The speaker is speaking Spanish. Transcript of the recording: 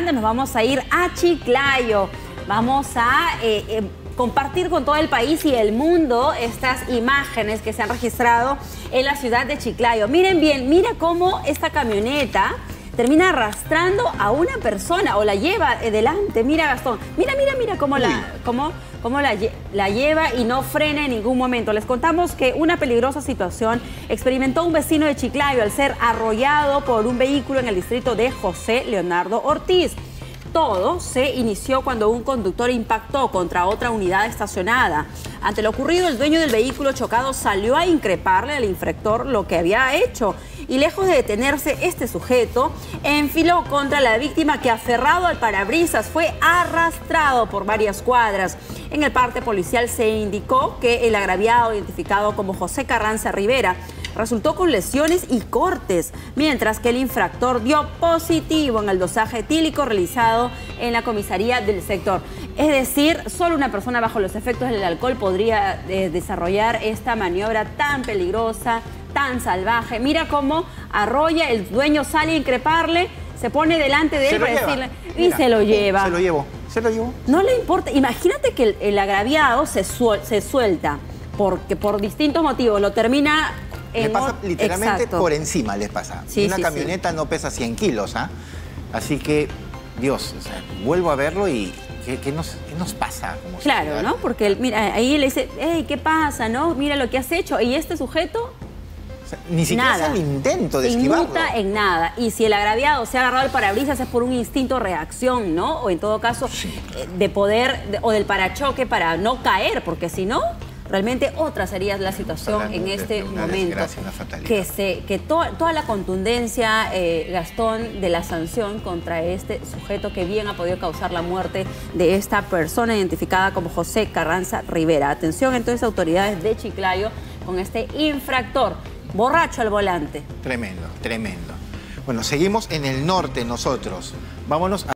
nos vamos a ir a Chiclayo. Vamos a eh, eh, compartir con todo el país y el mundo estas imágenes que se han registrado en la ciudad de Chiclayo. Miren bien, mira cómo esta camioneta termina arrastrando a una persona o la lleva delante. Mira, Gastón, mira, mira, mira cómo, la, cómo, cómo la, la, lleva y no frena en ningún momento. Les contamos que una peligrosa situación experimentó un vecino de Chiclayo al ser arrollado por un vehículo en el distrito de José Leonardo Ortiz. Todo se inició cuando un conductor impactó contra otra unidad estacionada. Ante lo ocurrido, el dueño del vehículo chocado salió a increparle al infractor lo que había hecho y lejos de detenerse, este sujeto enfiló contra la víctima que aferrado al parabrisas fue arrastrado por varias cuadras. En el parte policial se indicó que el agraviado, identificado como José Carranza Rivera, resultó con lesiones y cortes, mientras que el infractor dio positivo en el dosaje etílico realizado en la comisaría del sector. Es decir, solo una persona bajo los efectos del alcohol podría eh, desarrollar esta maniobra tan peligrosa, tan salvaje. Mira cómo arrolla, el dueño sale a increparle, se pone delante de él para decirle y se lo lleva. Se lo llevó, se lo llevó. No le importa. Imagínate que el, agraviado se, se suelta porque por distintos motivos lo termina le pasa literalmente por encima, les pasa. Una camioneta no pesa 100 kilos, ¿ah? Así que, Dios, vuelvo a verlo y ¿qué, nos, pasa? claro, ¿no? Porque mira, ahí le dice, hey, ¿qué pasa? ¿No? Mira lo que has hecho. Y este sujeto ni siquiera hace el intento de esquivarlo. en nada. Y si el agraviado se ha agarrado el parabrisas es por un instinto reacción, ¿no? O en todo caso, eh, de poder, o del parachoque para no caer, porque si no, realmente otra sería la situación en este momento. que se, que toda la contundencia, eh, Gastón, de la sanción contra este sujeto que bien ha podido causar la muerte de esta persona identificada como José Carranza Rivera. Atención entonces autoridades de Chiclayo con este infractor borracho al volante. Tremendo, tremendo. Bueno, seguimos en el norte nosotros. Vámonos a...